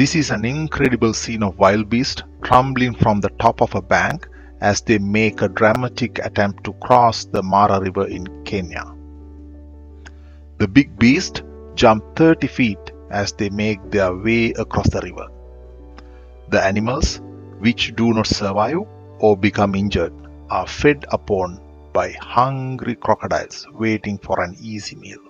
This is an incredible scene of wildebeests tumbling from the top of a bank as they make a dramatic attempt to cross the Mara River in Kenya. The big beasts jump 30 feet as they make their way across the river. The animals, which do not survive or become injured, are fed upon by hungry crocodiles waiting for an easy meal.